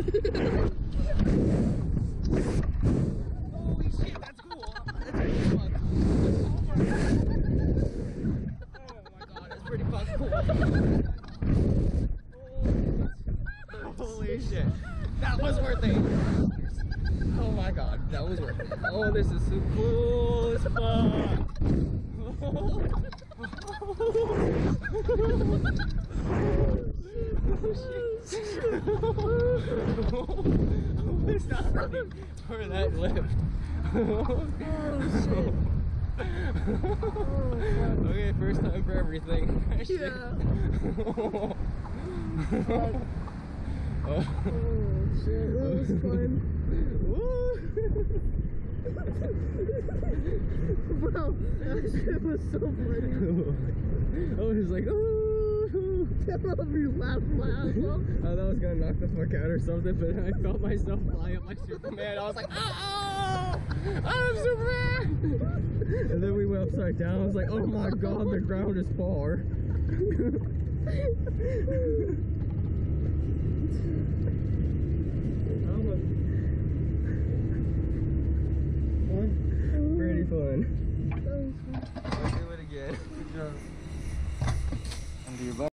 Shit. Oh my god, shit. That was worth it. Oh my god, that was worth it. Oh, this is so cool as fuck. Oh, Who is not ready for that lift? oh, oh, okay, first time for everything. Yeah. oh. Oh shit, that was fun. Bro, oh, that shit was so funny. Oh, I was like, ooh. you laughed my ass off. Gonna knock the fuck out or something, but I felt myself fly up like Superman. I was like, oh, I'm Superman! And then we went upside down. I was like, oh my god, the ground is far. Pretty fun. I'll do it again. Your best.